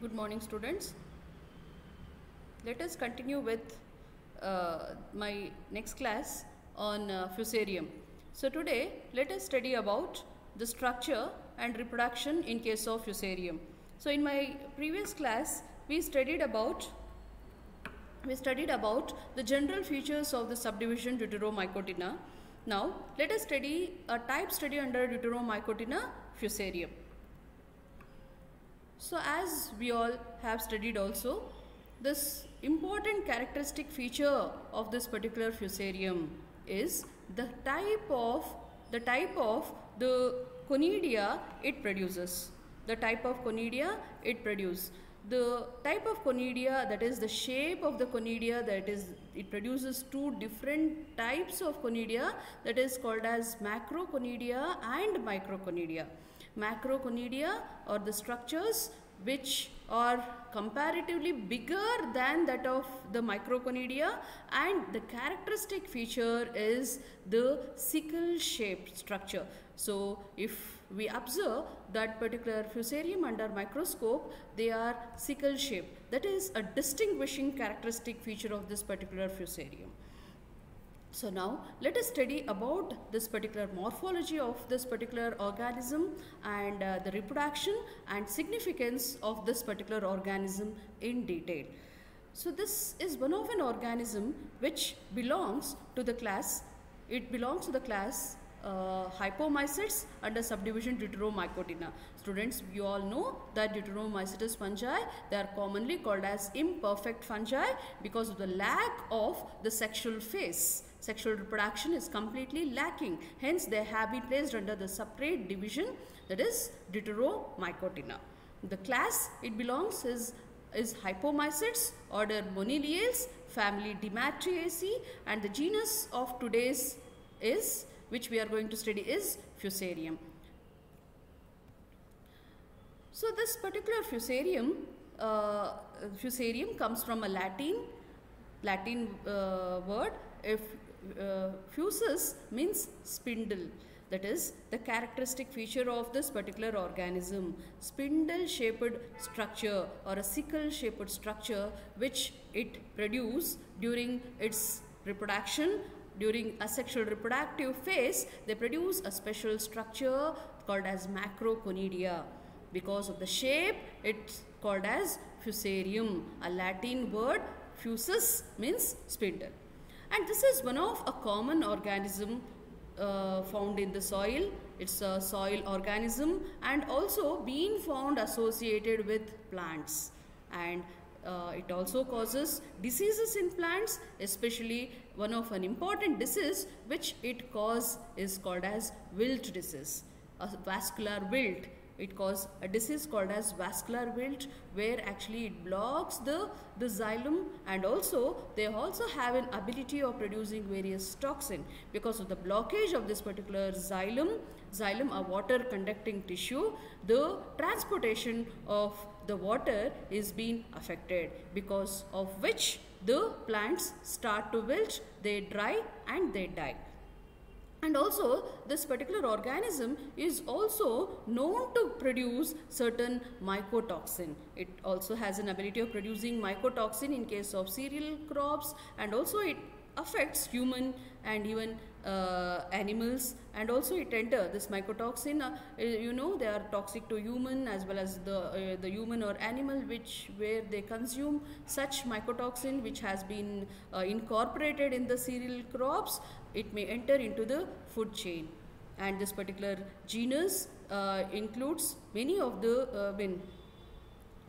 Good morning, students. Let us continue with uh, my next class on uh, fusarium. So, today let us study about the structure and reproduction in case of fusarium. So, in my previous class, we studied about we studied about the general features of the subdivision Deuteromycotina. Now, let us study a type study under Deuteromycotina fusarium. So, as we all have studied also, this important characteristic feature of this particular fusarium is the type of the type of the conidia it produces. The type of conidia it produces the type of conidia that is the shape of the conidia that is it produces two different types of conidia that is called as macroconidia and microconidia macroconidia or the structures which are comparatively bigger than that of the microconidia and the characteristic feature is the sickle shaped structure. So if we observe that particular fusarium under microscope they are sickle shaped. That is a distinguishing characteristic feature of this particular fusarium so now let us study about this particular morphology of this particular organism and uh, the reproduction and significance of this particular organism in detail. So this is one of an organism which belongs to the class, it belongs to the class uh, hyphomycetes under subdivision Deuteromycotina. Students, you all know that Deuteromycetes fungi, they are commonly called as imperfect fungi because of the lack of the sexual phase. Sexual reproduction is completely lacking. Hence, they have been placed under the separate division that is Deuteromycotina. The class it belongs is is hyphomycetes, order Moniliales, family Demetriaceae and the genus of today's is which we are going to study is fusarium. So this particular fusarium, uh, fusarium comes from a Latin, Latin uh, word. If uh, fusus means spindle. That is the characteristic feature of this particular organism. Spindle shaped structure or a sickle shaped structure which it produce during its reproduction during asexual reproductive phase, they produce a special structure called as macroconidia. Because of the shape, it's called as fusarium. A Latin word, fusus means spindle. And this is one of a common organism uh, found in the soil. It's a soil organism and also being found associated with plants. And uh, it also causes diseases in plants especially one of an important disease which it cause is called as wilt disease a vascular wilt it causes a disease called as vascular wilt where actually it blocks the, the xylem and also they also have an ability of producing various toxin. Because of the blockage of this particular xylem xylem a water conducting tissue the transportation of the water is being affected. Because of which the plants start to wilt they dry and they die and also this particular organism is also known to produce certain mycotoxin. It also has an ability of producing mycotoxin in case of cereal crops and also it affects human and even uh, animals and also it enter this mycotoxin uh, you know they are toxic to human as well as the uh, the human or animal which where they consume such mycotoxin which has been uh, incorporated in the cereal crops it may enter into the food chain and this particular genus uh, includes many of the uh,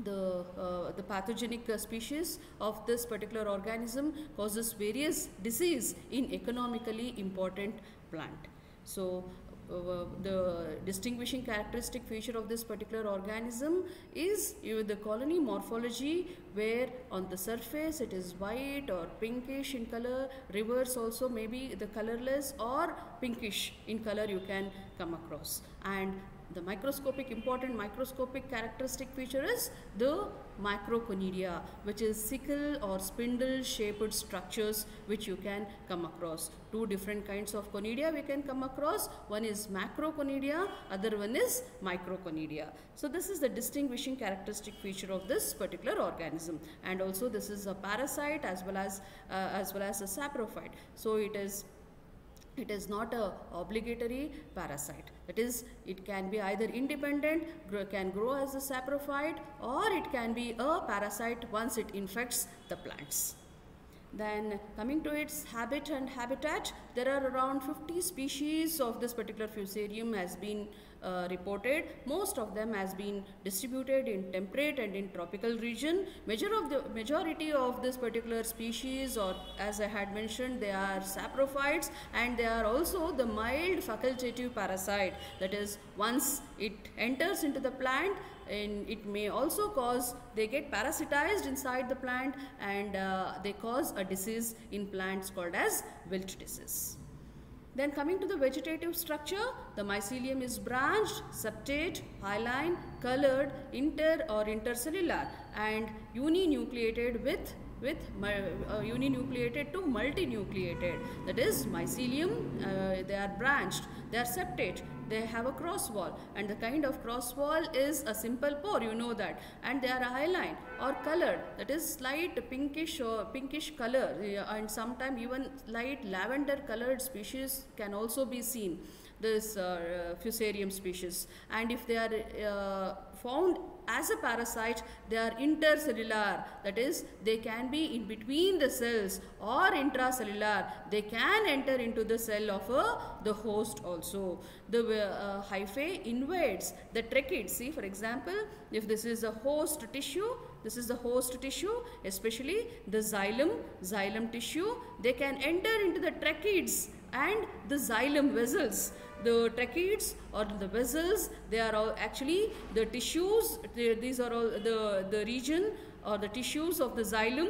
the, uh, the pathogenic species of this particular organism causes various disease in economically important plant. So, Uh, the distinguishing characteristic feature of this particular organism is the colony morphology where on the surface it is white or pinkish in color reverse also maybe the colorless or pinkish in color you can come across. And the microscopic important microscopic characteristic feature is the microconidia which is sickle or spindle shaped structures which you can come across. Two different kinds of conidia we can come across. One is macroconidia other one is microconidia. So this is the distinguishing characteristic feature of this particular organism. And also this is a parasite as well as uh, as well as a saprophyte. So it is it is not a obligatory parasite. That is it can be either independent can grow as a saprophyte or it can be a parasite once it infects the plants then coming to its habit and habitat there are around 50 species of this particular fusarium has been uh, reported. Most of them has been distributed in temperate and in tropical region. Major of the majority of this particular species or as I had mentioned they are saprophytes and they are also the mild facultative parasite that is once it enters into the plant and it may also cause they get parasitized inside the plant and uh, they cause a disease in plants called as wilt disease. Then coming to the vegetative structure, the mycelium is branched, septate, hyaline, colored, inter or intercellular and uninucleated with with uh, uninucleated to multinucleated that is mycelium uh, they are branched they are septate they have a cross wall. And the kind of cross wall is a simple pore you know that. And they are hyaline or colored that is slight pinkish or pinkish color. And sometimes even light lavender colored species can also be seen this uh, fusarium species. And if they are uh, found as a parasite they are intercellular. That is they can be in between the cells or intracellular. They can enter into the cell of a, the host also. The uh, hyphae invades the tracheids see for example if this is a host tissue this is the host tissue especially the xylem xylem tissue they can enter into the tracheids and the xylem vessels the tracheids or the vessels they are all actually the tissues they, these are all the the region or the tissues of the xylem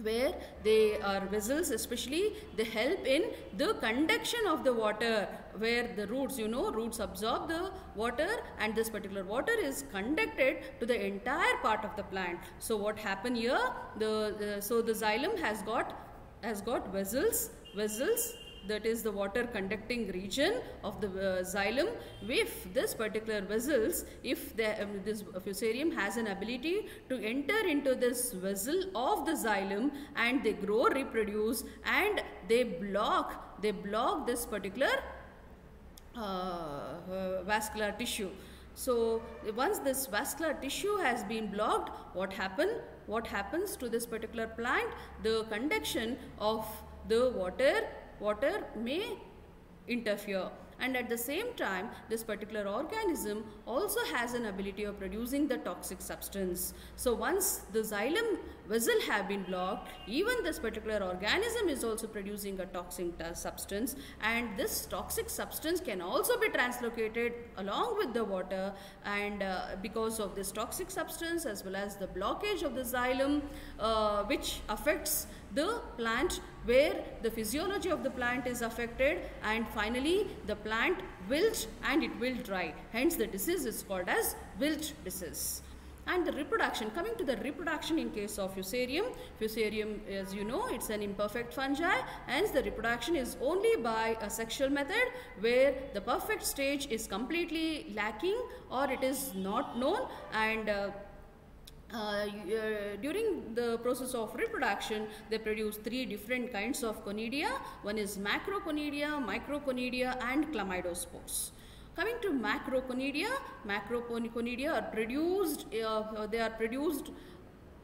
where they are vessels especially they help in the conduction of the water where the roots you know roots absorb the water and this particular water is conducted to the entire part of the plant. So what happened here? The, the so the xylem has got has got vessels vessels that is the water conducting region of the uh, xylem if this particular vessels if the, um, this fusarium has an ability to enter into this vessel of the xylem and they grow reproduce and they block they block this particular uh, uh, vascular tissue. So once this vascular tissue has been blocked what happen what happens to this particular plant? The conduction of the water water may interfere. And at the same time this particular organism also has an ability of producing the toxic substance. So once the xylem vessel have been blocked even this particular organism is also producing a toxic substance. And this toxic substance can also be translocated along with the water. And uh, because of this toxic substance as well as the blockage of the xylem uh, which affects the plant where the physiology of the plant is affected and finally the plant wilt and it will dry. Hence the disease is called as wilt disease. And the reproduction, coming to the reproduction in case of fusarium, fusarium as you know it's an imperfect fungi hence the reproduction is only by a sexual method where the perfect stage is completely lacking or it is not known and uh, uh, uh, during the process of reproduction, they produce three different kinds of conidia. One is macroconidia, microconidia and chlamydospores. Coming to macroconidia, macroconidia are produced, uh, they are produced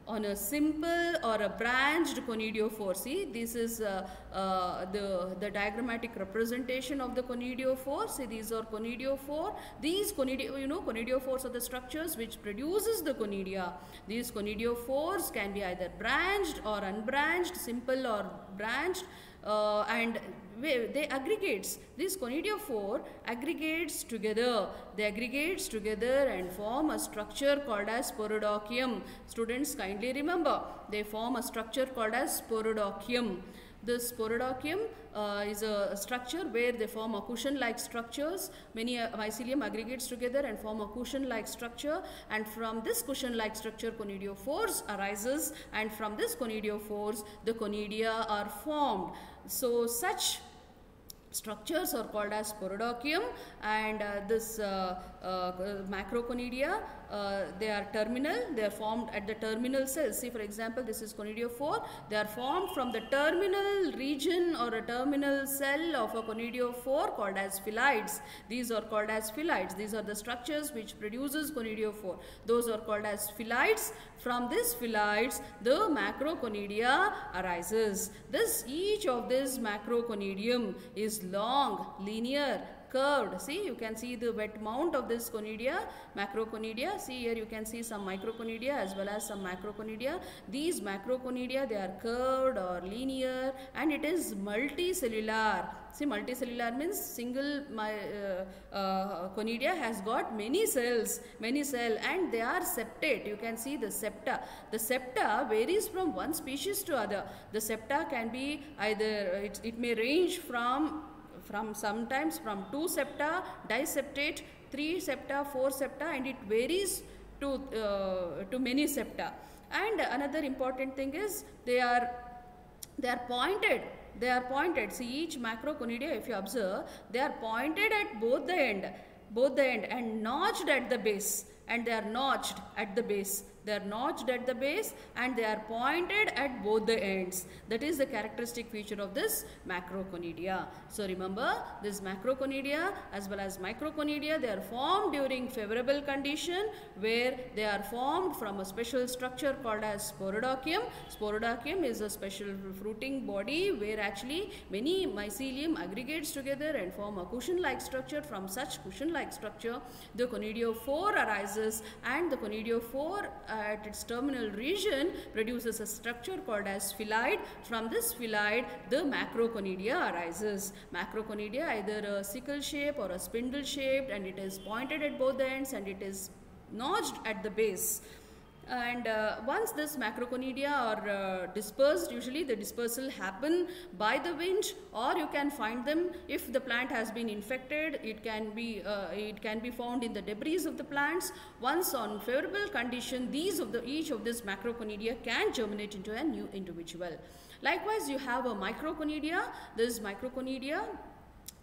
on a simple or a branched conidiophore. See, this is uh, uh, the, the diagrammatic representation of the conidiophore. See, these are conidiophore. These conidio, you know, conidiophores are the structures which produces the conidia. These conidiophores can be either branched or unbranched, simple or branched uh, and they aggregates. This conidiophore aggregates together. They aggregates together and form a structure called as sporodochium students kindly remember they form a structure called as sporodochium This sporodochium uh, is a structure where they form a cushion-like structures. Many uh, mycelium aggregates together and form a cushion-like structure. And from this cushion-like structure, conidiophores arises. And from this conidiophores, the conidia are formed. So such structures are called as sporodochium and uh, this uh, uh, macroconidia uh, they are terminal they are formed at the terminal cells. See for example this is conidiophore they are formed from the terminal region or a terminal cell of a conidiophore called as phialides. These are called as phialides. These are the structures which produces conidiophore those are called as phialides. From this phialides the macroconidia arises. This each of this macroconidium long linear curved. See, you can see the wet mount of this conidia, macroconidia. See here you can see some microconidia as well as some macroconidia. These macroconidia, they are curved or linear and it is multicellular. See, multicellular means single my, uh, uh, conidia has got many cells, many cell and they are septate. You can see the septa. The septa varies from one species to other. The septa can be either, it, it may range from from sometimes from 2 septa, diseptate, 3 septa, 4 septa and it varies to, uh, to many septa. And another important thing is they are, they are pointed they are pointed see each macroconidia if you observe they are pointed at both the end both the end and notched at the base and they are notched at the base they are notched at the base and they are pointed at both the ends. That is the characteristic feature of this macroconidia. So remember this macroconidia as well as microconidia they are formed during favorable condition where they are formed from a special structure called as sporodochium. Sporodochium is a special fruiting body where actually many mycelium aggregates together and form a cushion-like structure. From such cushion-like structure the conidiophore arises and the conidiophore at its terminal region produces a structure called as phialide. From this phialide, the macroconidia arises. Macroconidia either a sickle shape or a spindle shaped and it is pointed at both ends and it is notched at the base and uh, once this macroconidia are uh, dispersed usually the dispersal happen by the wind or you can find them. If the plant has been infected it can be uh, it can be found in the debris of the plants. Once on favorable condition these of the each of this macroconidia can germinate into a new individual. Likewise you have a microconidia. This is microconidia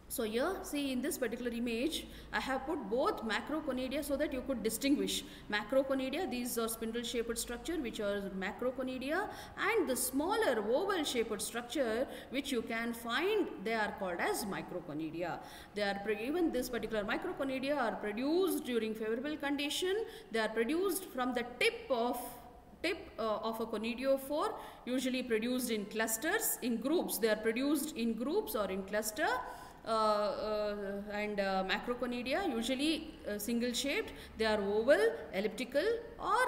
so here see in this particular image I have put both macroconidia so that you could distinguish. Macroconidia these are spindle shaped structure which are macroconidia and the smaller oval shaped structure which you can find they are called as microconidia. They are even this particular microconidia are produced during favorable condition. They are produced from the tip of tip uh, of a conidiophore usually produced in clusters in groups. They are produced in groups or in cluster Uh, uh, and uh, macroconidia usually uh, single shaped they are oval elliptical or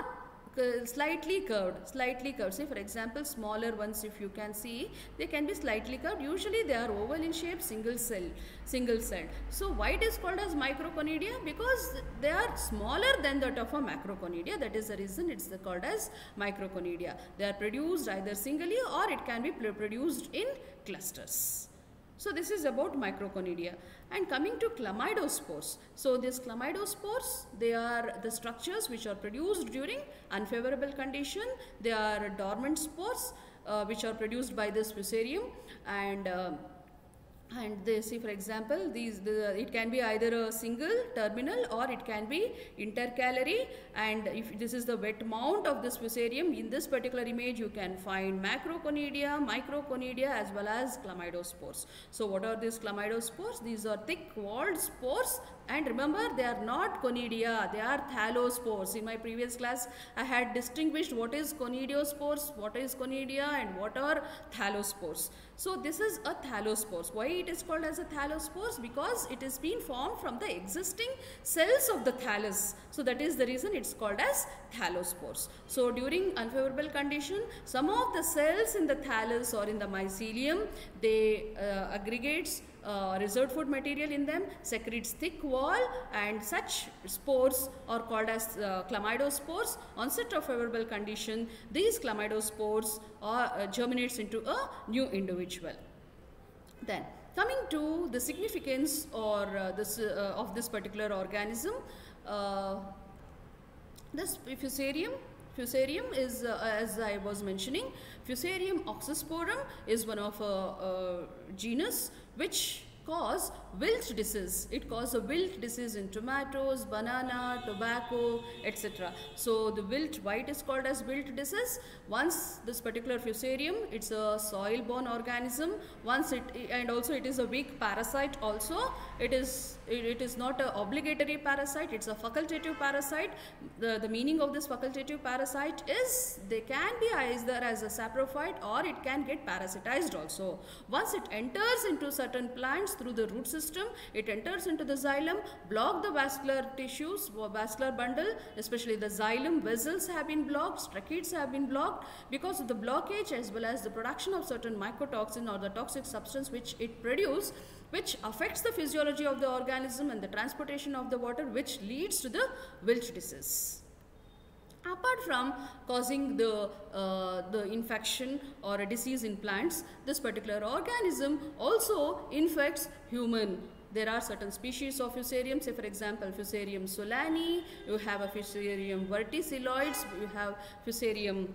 slightly curved slightly curved. Say for example smaller ones if you can see they can be slightly curved. Usually they are oval in shape single cell single cell. So why it is called as microconidia because they are smaller than that of a macroconidia. That is the reason it's called as microconidia they are produced either singly or it can be produced in clusters so this is about microconidia. And coming to chlamydospores. So these chlamydospores, they are the structures which are produced during unfavorable condition. They are dormant spores uh, which are produced by this fusarium and uh, and they see for example these the, it can be either a single terminal or it can be intercalary. And if this is the wet mount of this fusarium in this particular image you can find macroconidia microconidia as well as chlamydospores. So what are these chlamydospores? These are thick walled spores and remember they are not conidia, they are thallospores. In my previous class I had distinguished what is conidiospores, what is conidia and what are thallospores. So this is a thallospores. Why it is called as a thallospores? Because it is being formed from the existing cells of the thallus. So that is the reason it's called as thallospores. So during unfavorable condition, some of the cells in the thallus or in the mycelium, they uh, aggregates uh, reserved food material in them, secretes thick wall and such spores are called as uh, chlamydospores. Onset of favorable condition, these chlamydospores are, uh, germinates into a new individual. Then coming to the significance or uh, this uh, of this particular organism, uh, this fusarium Fusarium is, uh, as I was mentioning, Fusarium oxysporum is one of a, a genus which cause wilt disease. It causes a wilt disease in tomatoes, banana, tobacco, etc. So the wilt white is called as wilt disease. Once this particular fusarium, it's a soil-borne organism. Once it and also it is a weak parasite. Also, it is it, it is not an obligatory parasite. It's a facultative parasite. The the meaning of this facultative parasite is they can be either as a saprophyte or it can get parasitized also. Once it enters into certain plants through the root system, it enters into the xylem, block the vascular tissues, vascular bundle, especially the xylem vessels have been blocked, tracheids have been blocked because of the blockage as well as the production of certain mycotoxin or the toxic substance which it produces which affects the physiology of the organism and the transportation of the water which leads to the wilt disease apart from causing the, uh, the infection or a disease in plants, this particular organism also infects human. There are certain species of fusarium, say for example Fusarium solani, you have a Fusarium verticillioides, you have Fusarium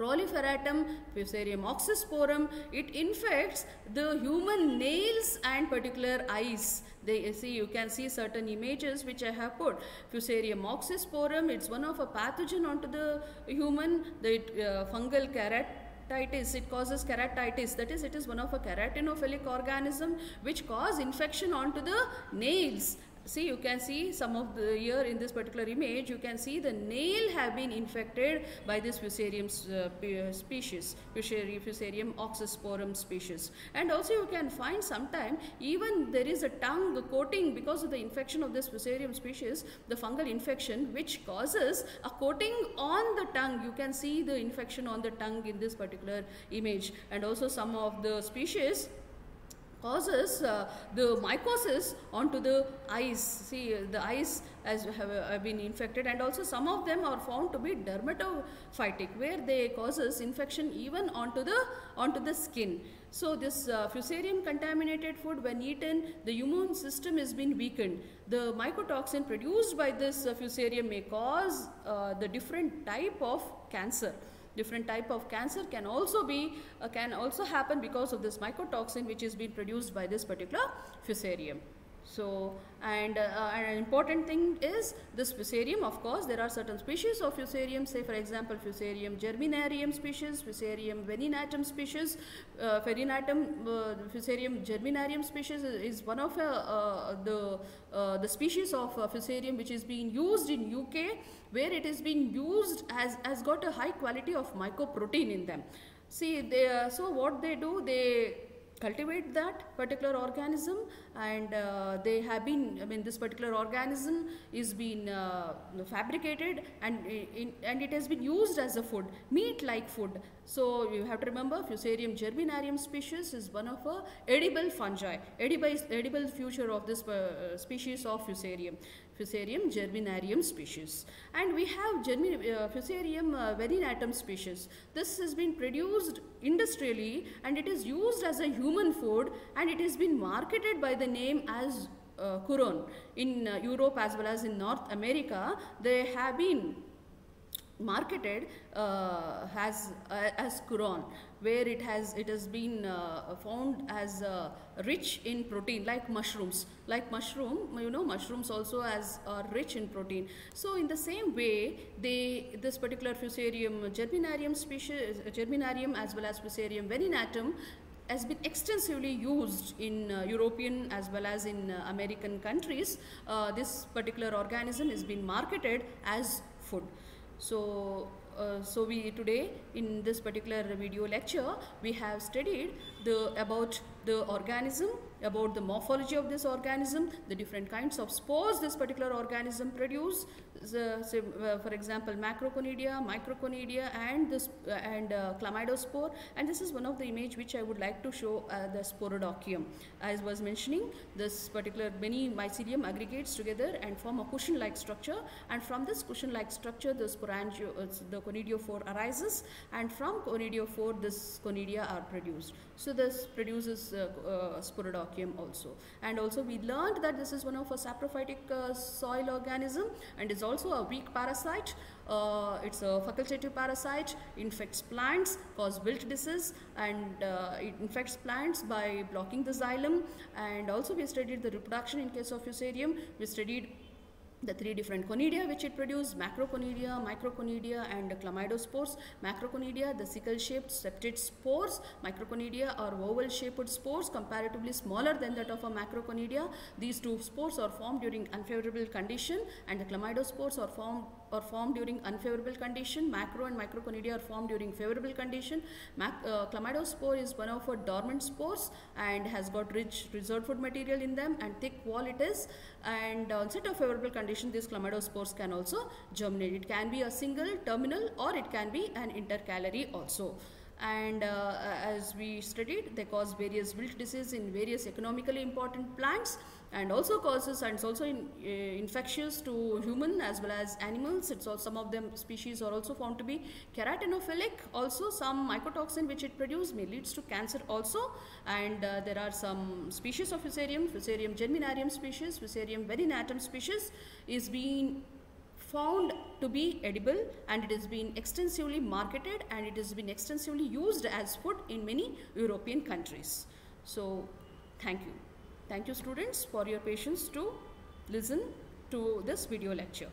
proliferatum, Fusarium oxysporum, it infects the human nails and particular eyes. They see you can see certain images which I have put. Fusarium oxysporum, it's one of a pathogen onto the human, the uh, fungal keratitis it causes keratitis that is it is one of a keratinophilic organism which cause infection onto the nails see you can see some of the here in this particular image. You can see the nail have been infected by this fusarium uh, species fusarium, fusarium oxysporum species. And also you can find sometime even there is a tongue coating because of the infection of this fusarium species the fungal infection which causes a coating on the tongue. You can see the infection on the tongue in this particular image. And also some of the species causes uh, the mycosis onto the eyes. See, the eyes as have, have, been infected and also some of them are found to be dermatophytic where they causes infection even onto the onto the skin. So this uh, fusarium contaminated food when eaten, the immune system has been weakened. The mycotoxin produced by this uh, fusarium may cause uh, the different type of cancer different type of cancer can also be uh, can also happen because of this mycotoxin which is being produced by this particular fusarium so and, uh, an important thing is this fusarium of course there are certain species of fusarium. Say for example fusarium graminearum species fusarium venenatum species uh, venenatum uh, fusarium graminearum species is one of uh, uh, the uh, the species of fusarium which is being used in UK where it is being used as has got a high quality of mycoprotein in them. See they so what they do they cultivate that particular organism and uh, they have been I mean this particular organism is been uh, fabricated and in, and it has been used as a food meat like food. So you have to remember Fusarium graminearum species is one of a edible fungi edible edible future of this uh, species of Fusarium Fusarium graminearum species. And we have germin uh, Fusarium uh, venenatum species. This has been produced industrially and it is used as a human food and it has been marketed by the name as uh, Quorn. In uh, Europe as well as in North America, they have been marketed uh, as uh, as Quorn where it has it has been uh, found as uh, rich in protein like mushrooms like mushroom you know mushrooms also as are rich in protein so in the same way they this particular fusarium graminearum species graminearum as well as fusarium venenatum has been extensively used in uh, European as well as in uh, American countries. Uh, this particular organism is being marketed as food. So, uh, so we today in this particular video lecture we have studied the about the organism about the morphology of this organism, the different kinds of spores this particular organism produce, the, say, uh, for example, macroconidia, microconidia and this uh, and uh, chlamydospore and this is one of the image which I would like to show uh, the sporodochium. As was mentioning, this particular many mycelium aggregates together and form a cushion-like structure and from this cushion-like structure the sporangio, uh, the conidiophore arises and from conidiophore this conidia are produced. So this produces uh, sporodochium also. And also we learned that this is one of a saprophytic soil organism and is also a weak parasite. Uh, it's a facultative parasite, infects plants, cause wilt disease and uh, it infects plants by blocking the xylem and also we studied the reproduction in case of fusarium. We studied the three different conidia which it produced macroconidia microconidia and chlamydospores macroconidia the sickle shaped septate spores. Microconidia are oval shaped spores comparatively smaller than that of a macroconidia. These two spores are formed during unfavorable condition and the chlamydospores are formed are formed during unfavorable condition. Macro and microconidia are formed during favorable condition. Mac, uh, chlamydospore is one of our dormant spores and has got rich reserved food material in them and thick wall it is. And on set of favorable condition, these chlamydospores can also germinate. It can be a single terminal or it can be an intercalary also and uh, as we studied they cause various wilt disease in various economically important plants and also causes and it's also in, uh, infectious to human as well as animals. It's also some of them species are also found to be keratinophilic. Also some mycotoxin which it produces may leads to cancer also. And uh, there are some species of fusarium fusarium graminearum species fusarium venenatum species is being found to be edible and it has been extensively marketed and it has been extensively used as food in many European countries. So, thank you. Thank you students for your patience to listen to this video lecture.